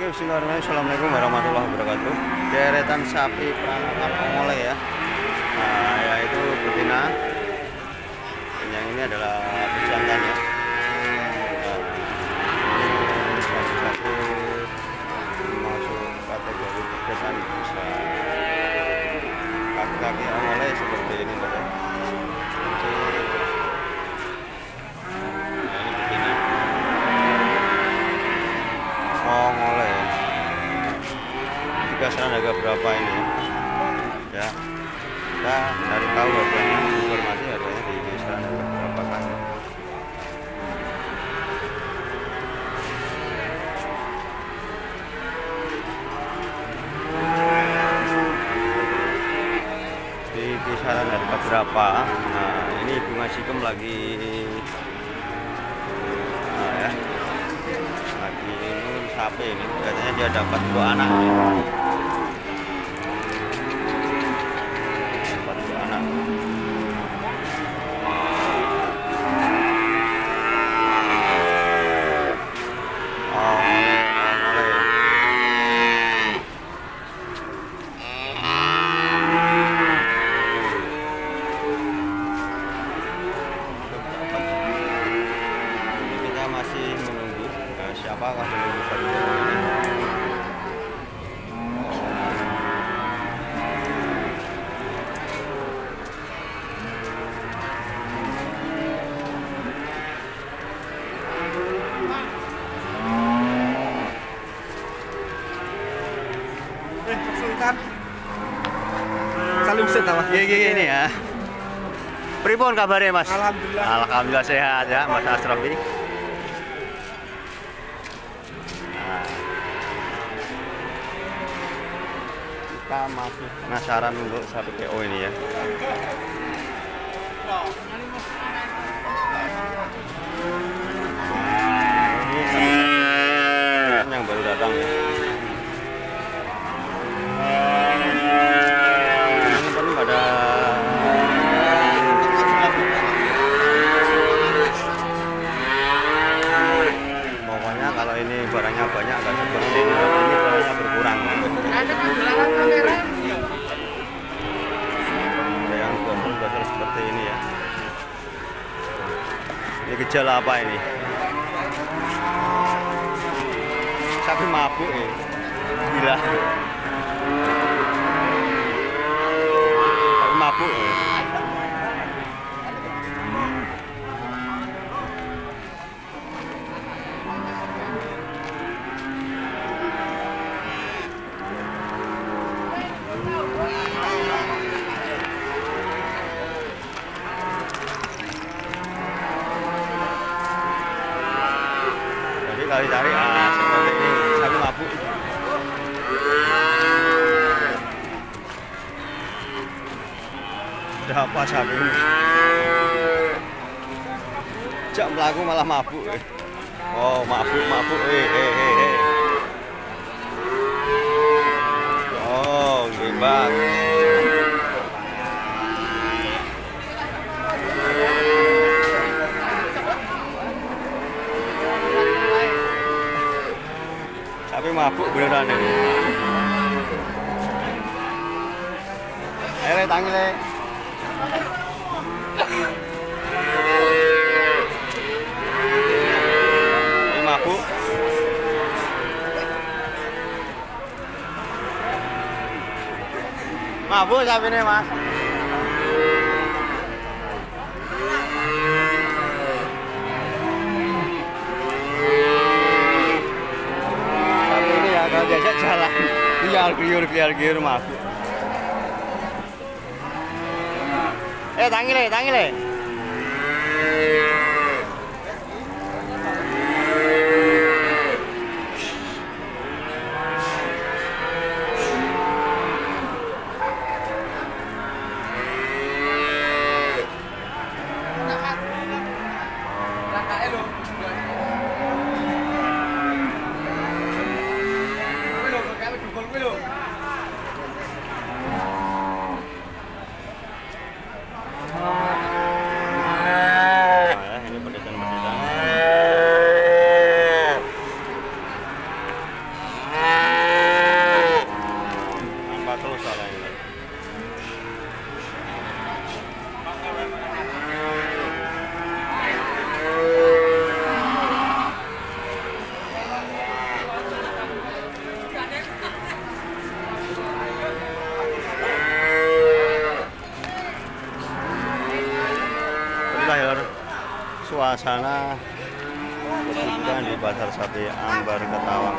Oke, bismillahirrahmanirrahim. Assalamualaikum warahmatullahi wabarakatuh. Deretan sapi peranakan ongole ya. Nah, yaitu betina. Dan yang ini adalah pejantan ya. Ini sapi-sapi masuk kategori pejantan bisa kaki-kaki ongole seperti ini ya. Nah ya lagi ini sapi ini katanya dia dapat dua anak nih. Iya, iya, iya, ini ya. Pripun kabarnya Mas? Alhamdulillah. Alhamdulillah sehat ya Mas Asrofi. Nah. Kita masih penasaran untuk sapi PO ini ya. Ini sapi yang baru datang ya. Ini perlu pada Pokoknya kalau ini barangnya banyak nggak seperti ini, kalau ini barangnya berkurang. Ada yang botol-botol seperti ini ya. Ini gejala apa ini? Sapi mabuk ya. Gila. Sapi mabuk ya. Kalau dicari ah seperti ini sapi mabuk. Udah apa sapi ini? Jak melaku malah mabuk. eh. Oh mabuk mabuk eh eh eh. eh. Beneran ini. Ayo Le, tangi le. Ini mabuk. Mabuk sapi ini mas. ப்ரீயோடு பிள்ளையாருக்கு ஏறுமா ஏ தங்கிலே தங்கிலே suasana kesibukan di pasar sapi Ambar Ketawang.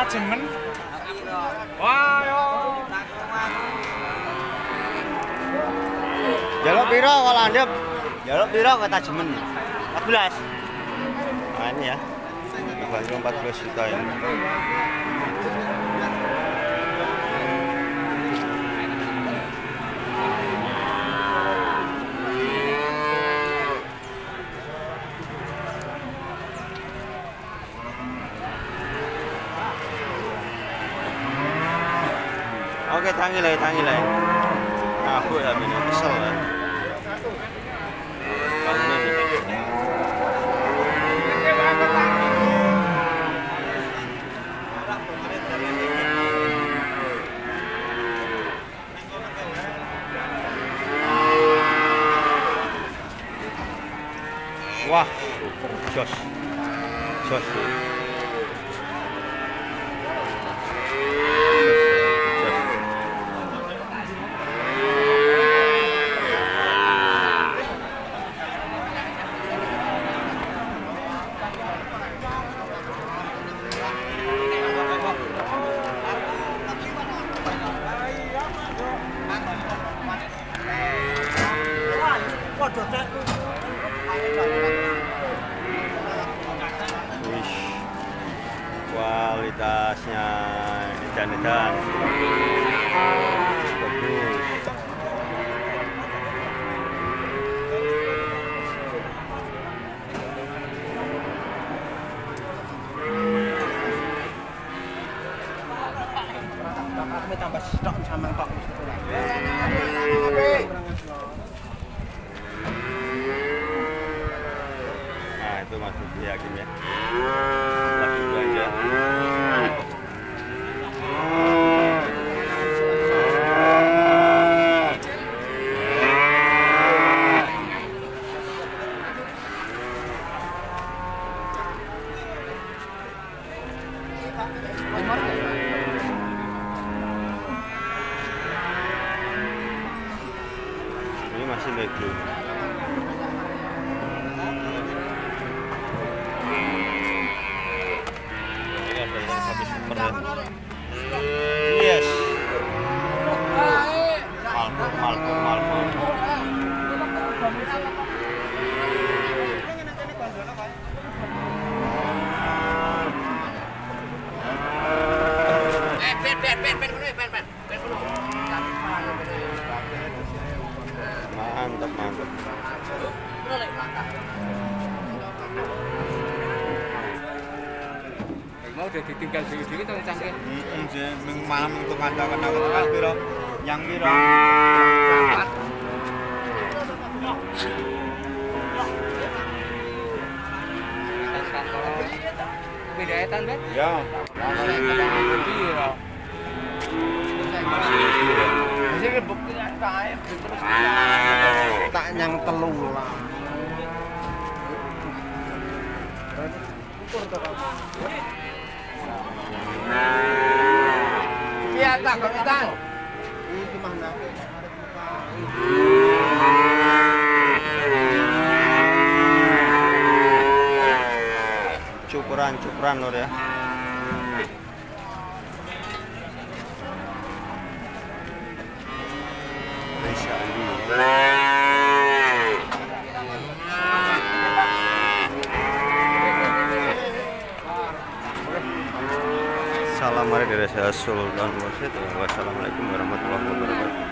Ketajemen. Wah, yo. jaluk piro kalau anda jaluk piro kata jemen? 14 nah ini ya. Dibantu 14 juta ini Oke, tangi lagi, tangi lagi. Aku ya ini kesel ya. Bangunan ini. Wah, jos, jos. Waduh, Nah itu masih yakin ya. Lagi belanja. Ini masih negro. Ini yang udah ditinggal dewi-dewi tuh cangkir. Heeh, sih, ming malam untuk kandakan aku tekan piro? Yang piro? Beda etan, Bet. Ya. Ya. Tak nyang telu lah. Iya, tak kapitan. Iki mana? Cukuran, cukuran lor ya. Bisa Andi. Dari saya Sultan Wasit. Wassalamualaikum warahmatullahi wabarakatuh.